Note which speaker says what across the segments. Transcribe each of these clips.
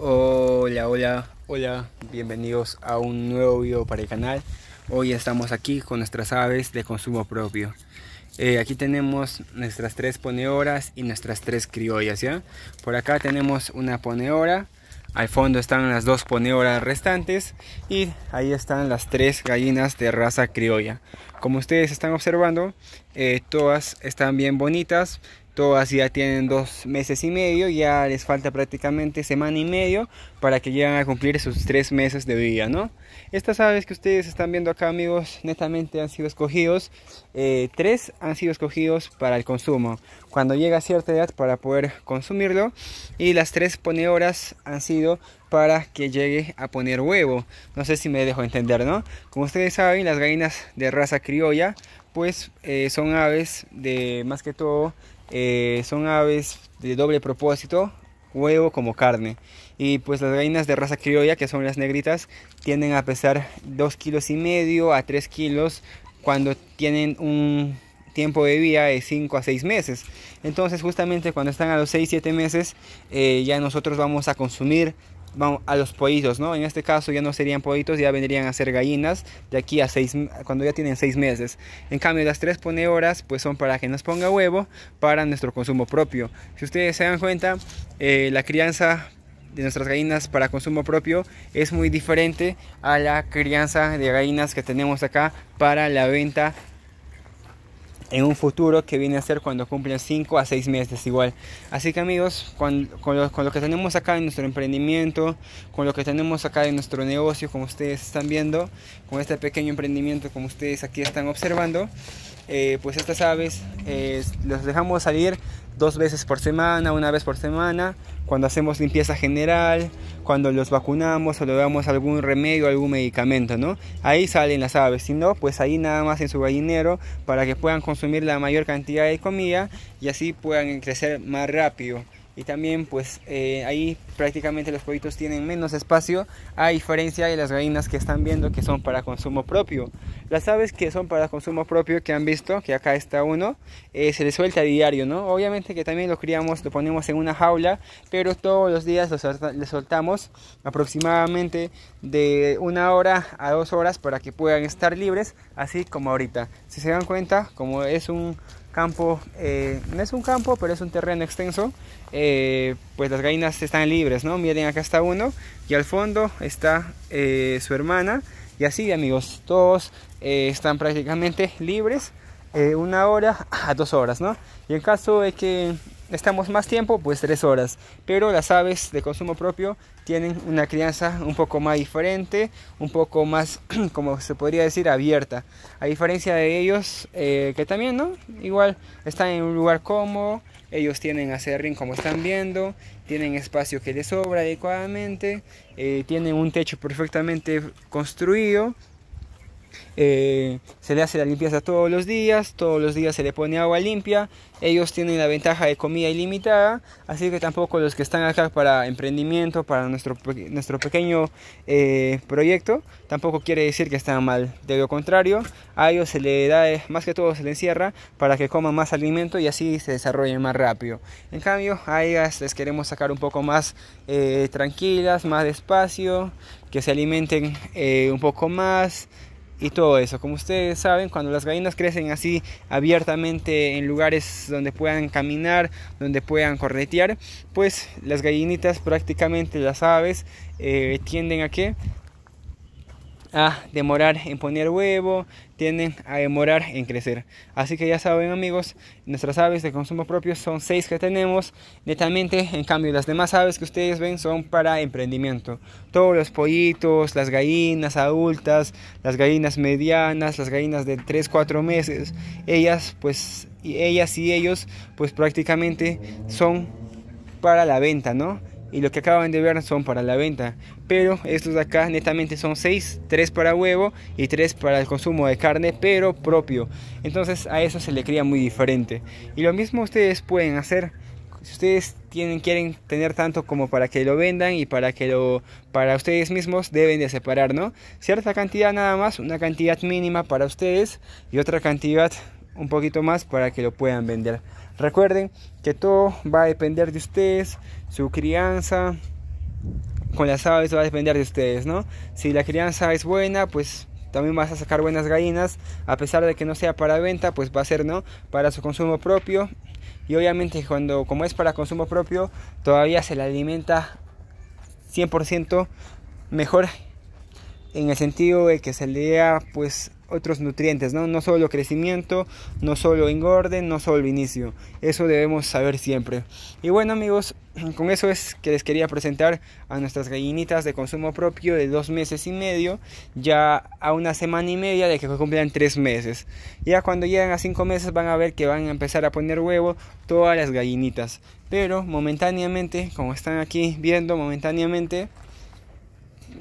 Speaker 1: Hola, hola, hola, bienvenidos a un nuevo video para el canal. Hoy estamos aquí con nuestras aves de consumo propio. Eh, aquí tenemos nuestras tres poneoras y nuestras tres criollas, ¿ya? Por acá tenemos una poneora, al fondo están las dos poneoras restantes y ahí están las tres gallinas de raza criolla. Como ustedes están observando, eh, todas están bien bonitas, todas ya tienen dos meses y medio, ya les falta prácticamente semana y medio para que lleguen a cumplir sus tres meses de vida, ¿no? Estas aves que ustedes están viendo acá, amigos, netamente han sido escogidos, eh, tres han sido escogidos para el consumo, cuando llega a cierta edad para poder consumirlo, y las tres ponedoras han sido para que llegue a poner huevo. No sé si me dejo entender, ¿no? Como ustedes saben, las gallinas de raza criolla, pues eh, son aves de más que todo eh, son aves de doble propósito, huevo como carne. Y pues las gallinas de raza criolla, que son las negritas, tienden a pesar 2 kilos y medio a 3 kilos cuando tienen un tiempo de vida de 5 a 6 meses. Entonces justamente cuando están a los 6-7 meses eh, ya nosotros vamos a consumir vamos a los pollitos, ¿no? En este caso ya no serían pollitos, ya vendrían a ser gallinas de aquí a seis, cuando ya tienen seis meses. En cambio, las tres ponedoras pues son para que nos ponga huevo para nuestro consumo propio. Si ustedes se dan cuenta, eh, la crianza de nuestras gallinas para consumo propio es muy diferente a la crianza de gallinas que tenemos acá para la venta en un futuro que viene a ser cuando cumplen 5 a 6 meses igual. Así que amigos, con, lo, que tenemos acá en nuestro emprendimiento, con lo que tenemos acá en nuestro negocio, como ustedes están viendo, con este pequeño emprendimiento como ustedes aquí están observando, eh, pues estas aves eh, los dejamos salir dos veces por semana, una vez por semana, cuando hacemos limpieza general, cuando los vacunamos o le damos algún remedio, algún medicamento, ¿no? Ahí salen las aves, si no, pues ahí nada más en su gallinero para que puedan consumir la mayor cantidad de comida y así puedan crecer más rápido y también pues eh, ahí prácticamente los pollitos tienen menos espacio a diferencia de las gallinas que están viendo que son para consumo propio. Las aves que son para consumo propio que han visto que acá está uno eh, se les suelta a diario no obviamente que también lo criamos lo ponemos en una jaula pero todos los días les soltamos aproximadamente de una hora a dos horas para que puedan estar libres así como ahorita. Si se dan cuenta como es un campo, eh, no es un campo, pero es un terreno extenso, eh, pues las gallinas están libres, ¿no? Miren, acá está uno y al fondo está eh, su hermana y así, amigos, todos están prácticamente libres una hora a dos horas, ¿no? Y en caso de que estamos más tiempo, pues tres horas. Pero las aves de consumo propio tienen una crianza un poco más diferente, un poco más, como se podría decir, abierta. A diferencia de ellos, eh, que también, ¿no? Igual están en un lugar cómodo, ellos tienen acerrín como están viendo, tienen espacio que les sobra adecuadamente, eh, tienen un techo perfectamente construido eh, se le hace la limpieza todos los días, todos los días se le pone agua limpia. Ellos tienen la ventaja de comida ilimitada, así que tampoco los que están acá para emprendimiento, para nuestro, nuestro pequeño eh, proyecto, tampoco quiere decir que están mal. De lo contrario, a ellos se le da, eh, más que todo se les encierra para que coman más alimento y así se desarrollen más rápido. En cambio, a ellas les queremos sacar un poco más tranquilas, más despacio, que se alimenten un poco más y todo eso. Como ustedes saben, cuando las gallinas crecen así abiertamente en lugares donde puedan caminar, donde puedan corretear, pues las gallinitas prácticamente las aves eh, tienden a que a demorar en poner huevo, tienden a demorar en crecer. Así que ya saben amigos, nuestras aves de consumo propio son seis que tenemos netamente, en cambio las demás aves que ustedes ven son para emprendimiento. Todos los pollitos, las gallinas adultas, las gallinas medianas, las gallinas de 3, 4 meses, ellas pues y ellas y ellos pues prácticamente son para la venta, ¿no? Y lo que acaban de ver son para la venta. Pero estos de acá netamente son 6, 3 para huevo y 3 para el consumo de carne, pero propio. Entonces a eso se le cría muy diferente. Y lo mismo ustedes pueden hacer. Si ustedes tienen, quieren tener tanto como para que lo vendan y para que lo para ustedes mismos deben de separar, ¿no? Cierta cantidad nada más, una cantidad mínima para ustedes y otra cantidad un poquito más para que lo puedan vender. Recuerden que todo va a depender de ustedes, su crianza, con las aves va a depender de ustedes, ¿no? Si la crianza es buena, pues también vas a sacar buenas gallinas, a pesar de que no sea para venta, pues va a ser, ¿no? Para su consumo propio. Y obviamente cuando, como es para consumo propio, todavía se le alimenta 100% mejor en el sentido de que se le da pues otros nutrientes, ¿no? No solo crecimiento, no solo engorden, no solo inicio. Eso debemos saber siempre. Y bueno amigos, con eso es que les quería presentar a nuestras gallinitas de consumo propio de dos meses y medio, ya a una semana y media de que cumplan tres meses. Ya cuando lleguen a cinco meses van a ver que van a empezar a poner huevo todas las gallinitas. Pero momentáneamente, como están aquí viendo, momentáneamente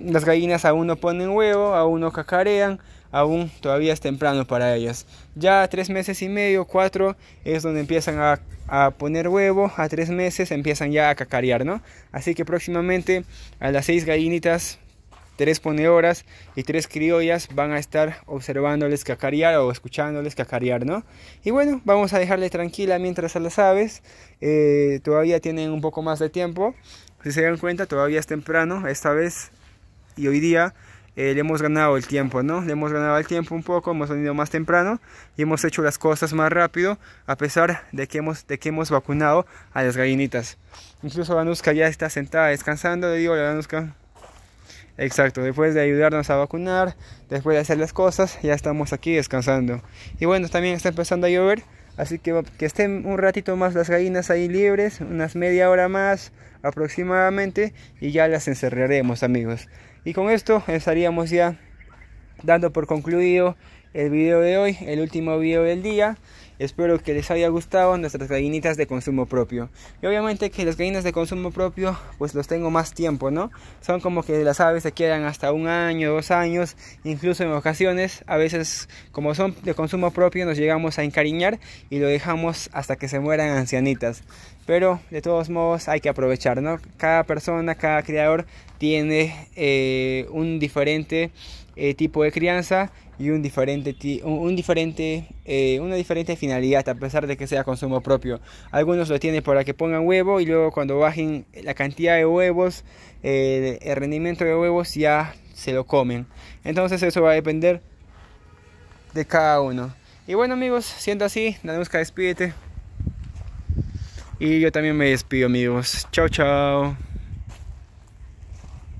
Speaker 1: las gallinas aún no ponen huevo, aún no cacarean, aún todavía es temprano para ellas. Ya tres meses y medio, cuatro, es donde empiezan a, poner huevo, a tres meses empiezan ya a cacarear, ¿no? Así que próximamente a las seis gallinitas, tres ponedoras y tres criollas van a estar observándoles cacarear o escuchándoles cacarear, ¿no? Y bueno, vamos a dejarle tranquila mientras a las aves, eh, todavía tienen un poco más de tiempo. Si se dan cuenta, todavía es temprano, esta vez y hoy día eh, le hemos ganado el tiempo, ¿no? Le hemos ganado el tiempo un poco, hemos venido más temprano y hemos hecho las cosas más rápido a pesar de que hemos, de que hemos vacunado a las gallinitas. Incluso Vanuska ya está sentada descansando, le digo a Vanuska. Exacto, después de ayudarnos a vacunar, después de hacer las cosas, ya estamos aquí descansando. Y bueno, también está empezando a llover, así que que estén un ratito más las gallinas ahí libres, unas media hora más aproximadamente, y ya las encerraremos amigos. Y con esto estaríamos ya dando por concluido el video de hoy, el último video del día. Espero que les haya gustado nuestras gallinitas de consumo propio. Y obviamente que las gallinas de consumo propio pues los tengo más tiempo, ¿no? Son como que las aves se quedan hasta un año, dos años, incluso en ocasiones, a veces como son de consumo propio nos llegamos a encariñar y lo dejamos hasta que se mueran ancianitas. Pero de todos modos hay que aprovechar, ¿no? Cada persona, cada criador tiene eh, un diferente eh, tipo de crianza y un diferente, un diferente, eh, una diferente finalidad a pesar de que sea consumo propio. Algunos lo tienen para que pongan huevo y luego cuando bajen la cantidad de huevos, el rendimiento de huevos ya se lo comen. Entonces eso va a depender de cada uno. Y bueno amigos, siendo así, Nanuska despídete. Y yo también me despido amigos. Chao, chao.